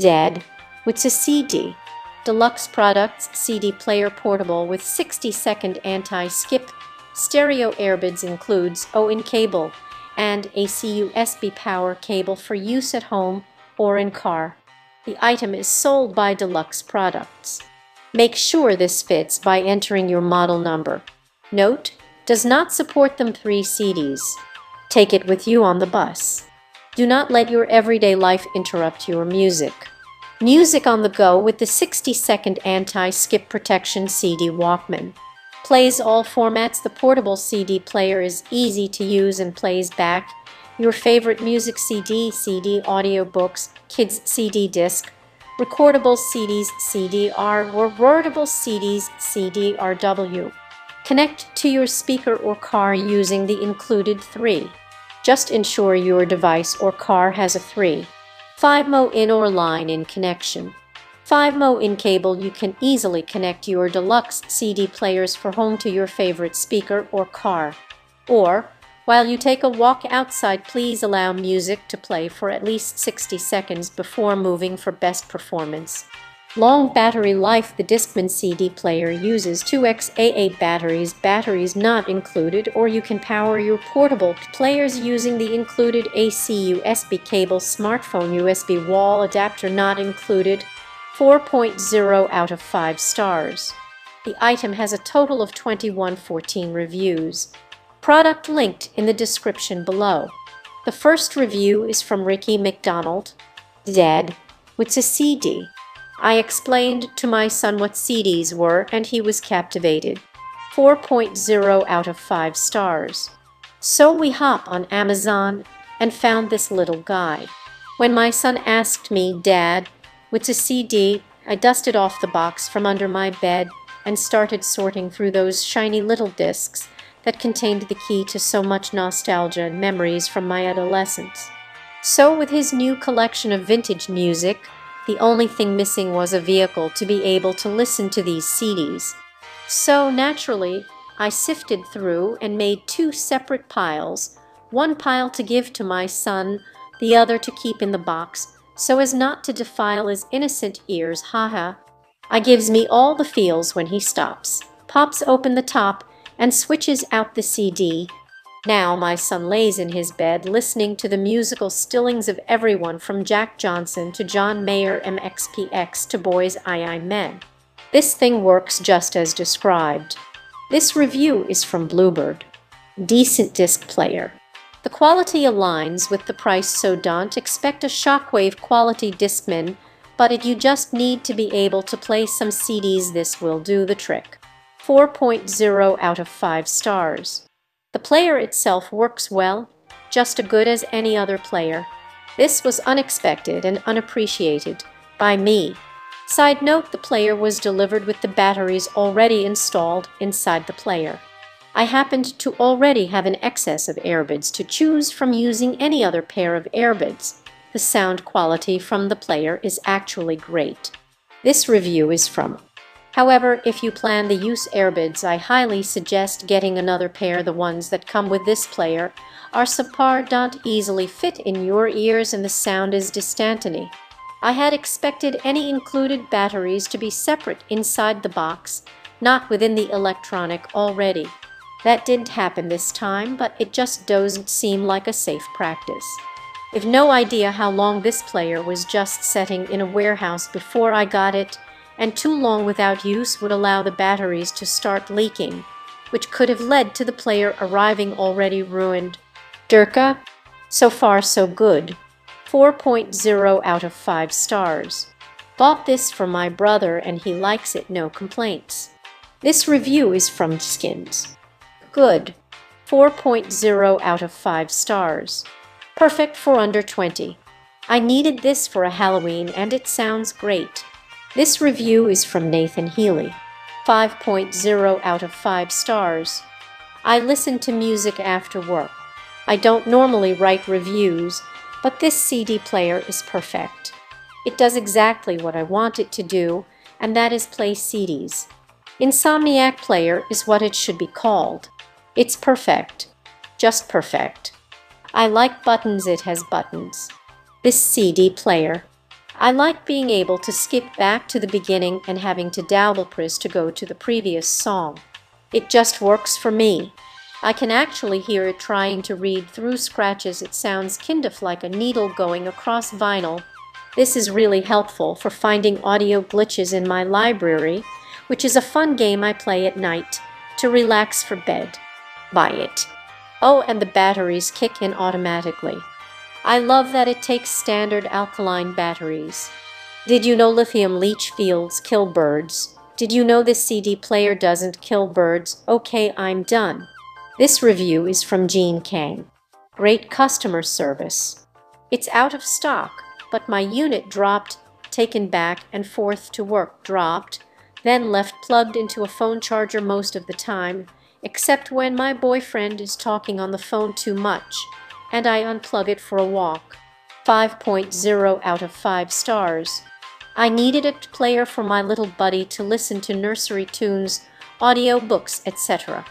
Dad, with a CD. Deluxe Products CD player portable with 60 second anti-skip. Stereo earbuds includes OIN cable and AC USB power cable for use at home or in car. The item is sold by Deluxe Products. Make sure this fits by entering your model number. Note, does not support them 3 CDs. Take it with you on the bus. Do not let your everyday life interrupt your music. Music on the go with the 60-second anti-skip protection CD Walkman. Plays all formats. The portable CD player is easy to use and plays back your favorite music CD, CD audiobooks, kids CD disc, recordable CDs CDR, or rewritable CDs CDRW. Connect to your speaker or car using the included 3. Just ensure your device or car has a 3. 5MO in or line in connection. 5MO in cable you can easily connect your deluxe CD players for home to your favorite speaker or car. Or, while you take a walk outside please allow music to play for at least 60 seconds before moving for best performance. Long battery life The Discman CD player uses 2x AA batteries, batteries not included, or you can power your portable players using the included AC USB cable smartphone USB wall adapter not included, 4.0 out of 5 stars. The item has a total of 2114 reviews. Product linked in the description below. The first review is from Ricky McDonald. Dead. With a CD. I explained to my son what CDs were, and he was captivated. 4.0 out of 5 stars. So we hop on Amazon and found this little guy. When my son asked me, Dad, what's a CD, I dusted off the box from under my bed and started sorting through those shiny little discs that contained the key to so much nostalgia and memories from my adolescence. So with his new collection of vintage music, the only thing missing was a vehicle to be able to listen to these CDs. So naturally, I sifted through and made two separate piles, one pile to give to my son, the other to keep in the box, so as not to defile his innocent ears, haha. I gives me all the feels when he stops, pops open the top, and switches out the CD, now my son lays in his bed listening to the musical stillings of everyone from Jack Johnson to John Mayer MXPX to Boyz I I Men. This thing works just as described. This review is from Bluebird. Decent disc player. The quality aligns with the price so don't expect a shockwave quality Discman, but if you just need to be able to play some CDs this will do the trick. 4.0 out of 5 stars. The player itself works well, just as good as any other player. This was unexpected and unappreciated by me. Side note, the player was delivered with the batteries already installed inside the player. I happened to already have an excess of earbuds to choose from using any other pair of earbuds. The sound quality from the player is actually great. This review is from However, if you plan the use earbuds, I highly suggest getting another pair. The ones that come with this player are subpar, don't easily fit in your ears and the sound is distantony. I had expected any included batteries to be separate inside the box, not within the electronic already. That didn't happen this time, but it just doesn't seem like a safe practice. I've no idea how long this player was just setting in a warehouse before I got it, and too long without use would allow the batteries to start leaking, which could have led to the player arriving already ruined. Durka, so far so good. 4.0 out of 5 stars. Bought this for my brother and he likes it, no complaints. This review is from Skins. Good. 4.0 out of 5 stars. Perfect for under 20. I needed this for a Halloween and it sounds great. This review is from Nathan Healy. 5.0 out of 5 stars. I listen to music after work. I don't normally write reviews, but this CD player is perfect. It does exactly what I want it to do, and that is play CDs. Insomniac player is what it should be called. It's perfect. Just perfect. I like buttons it has buttons. This CD player I like being able to skip back to the beginning and having to double press to go to the previous song. It just works for me. I can actually hear it trying to read through scratches. It sounds kind of like a needle going across vinyl. This is really helpful for finding audio glitches in my library, which is a fun game I play at night to relax for bed. Buy it. Oh, and the batteries kick in automatically. I love that it takes standard alkaline batteries. Did you know lithium leach fields kill birds? Did you know this CD player doesn't kill birds? Okay, I'm done. This review is from Jean Kang. Great customer service. It's out of stock, but my unit dropped, taken back and forth to work dropped, then left plugged into a phone charger most of the time, except when my boyfriend is talking on the phone too much and I unplug it for a walk. 5.0 out of 5 stars. I needed a player for my little buddy to listen to nursery tunes, audio books, etc.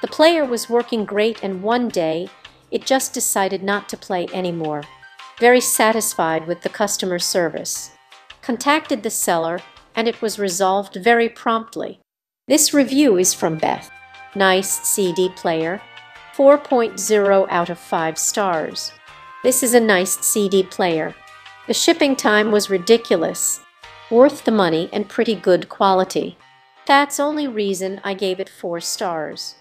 The player was working great and one day it just decided not to play anymore. Very satisfied with the customer service. Contacted the seller and it was resolved very promptly. This review is from Beth. Nice CD player. 4.0 out of 5 stars. This is a nice CD player. The shipping time was ridiculous, worth the money and pretty good quality. That's only reason I gave it 4 stars.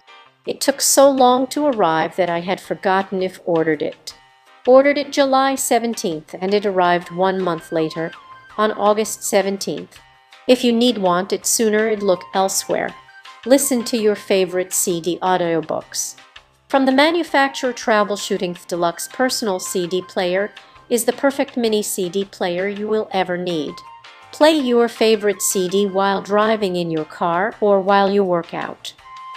It took so long to arrive that I had forgotten if ordered it. Ordered it July 17th and it arrived one month later, on August 17th. If you need want it sooner, look elsewhere. Listen to your favorite CD audiobooks. From the manufacturer Troubleshooting Deluxe Personal CD Player is the perfect mini CD player you will ever need. Play your favorite CD while driving in your car or while you work out.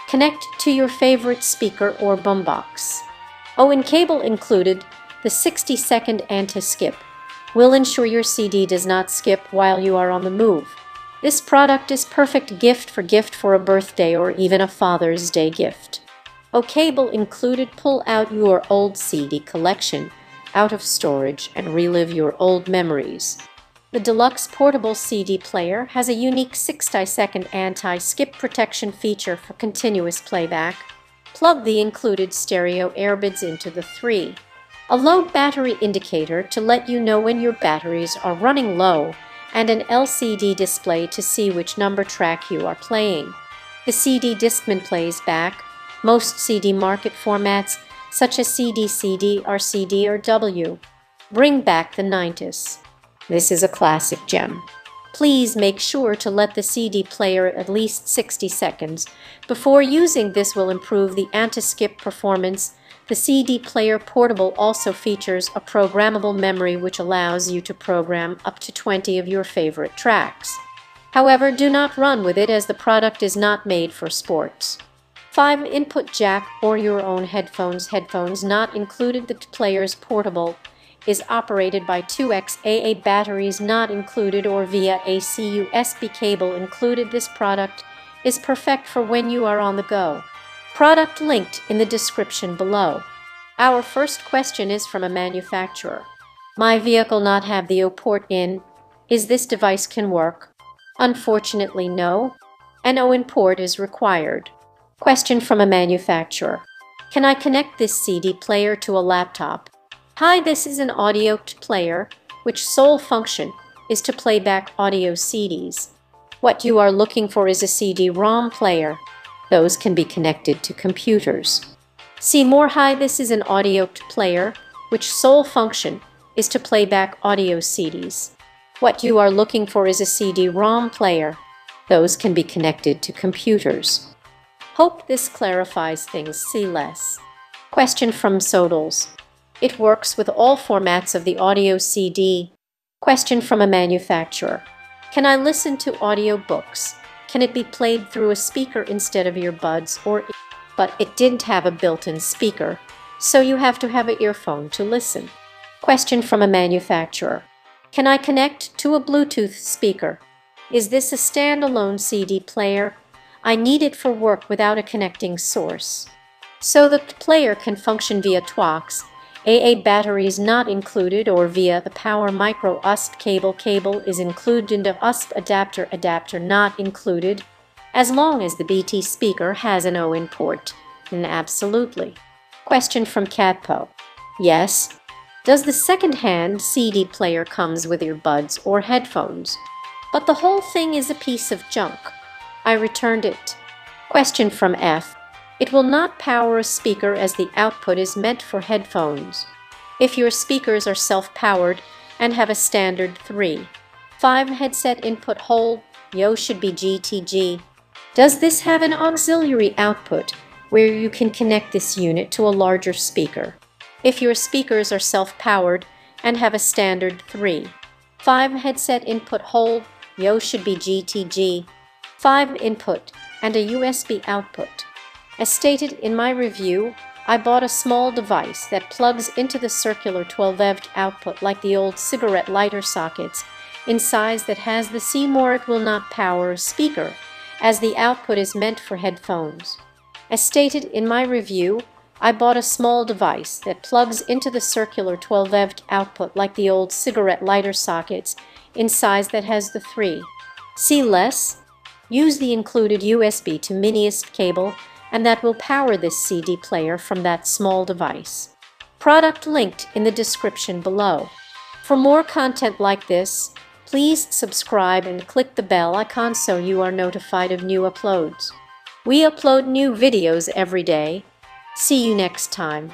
Connect to your favorite speaker or boombox. Oh, and cable included, the 60-second anti-skip will ensure your CD does not skip while you are on the move. This product is perfect gift for gift for a birthday or even a Father's Day gift. O'Cable included pull out your old CD collection out of storage and relive your old memories. The deluxe portable CD player has a unique 60-second anti-skip protection feature for continuous playback. Plug the included stereo earbuds into the 3. A low battery indicator to let you know when your batteries are running low and an LCD display to see which number track you are playing. The CD Discman plays back most CD market formats, such as CD-CD, are CD or W. Bring back the 90s. This is a classic gem. Please make sure to let the CD player at least 60 seconds. Before using this will improve the anti-skip performance. The CD player portable also features a programmable memory which allows you to program up to 20 of your favorite tracks. However, do not run with it as the product is not made for sports. 5 input jack or your own headphones headphones not included the player's portable is operated by 2x AA batteries not included or via AC USB cable included this product is perfect for when you are on the go. Product linked in the description below. Our first question is from a manufacturer. My vehicle not have the O port in. Is this device can work? Unfortunately no. An O in port is required. Question from a manufacturer. Can I connect this CD player to a laptop? Hi, this is an audio player, which sole function is to play back audio CDs. What you are looking for is a CD-ROM player. Those can be connected to computers. See more Hi, this is an audio player, which sole function is to play back audio CDs. What you are looking for is a CD-ROM player. Those can be connected to computers. Hope this clarifies things, see less. Question from Sodals. It works with all formats of the audio CD. Question from a manufacturer. Can I listen to audio books? Can it be played through a speaker instead of earbuds or but it didn't have a built-in speaker, so you have to have an earphone to listen. Question from a manufacturer. Can I connect to a Bluetooth speaker? Is this a standalone CD player I need it for work without a connecting source. So the player can function via TWAX AA batteries not included or via the power micro USB cable cable is included into USB adapter adapter not included as long as the BT speaker has an O-in port. And absolutely. Question from Catpo. Yes. Does the second-hand CD player comes with earbuds or headphones? But the whole thing is a piece of junk. I returned it. Question from F. It will not power a speaker as the output is meant for headphones. If your speakers are self-powered and have a standard 3, 5 headset input hole, yo should be GTG. Does this have an auxiliary output where you can connect this unit to a larger speaker? If your speakers are self-powered and have a standard 3, 5 headset input hole, yo should be GTG, 5 input and a USB output. As stated in my review, I bought a small device that plugs into the circular 12V output like the old cigarette lighter sockets in size that has the Seymour it will not power a speaker as the output is meant for headphones. As stated in my review, I bought a small device that plugs into the circular 12V output like the old cigarette lighter sockets in size that has the 3. See less? Use the included USB to miniest cable and that will power this CD player from that small device. Product linked in the description below. For more content like this, please subscribe and click the bell icon so you are notified of new uploads. We upload new videos every day. See you next time.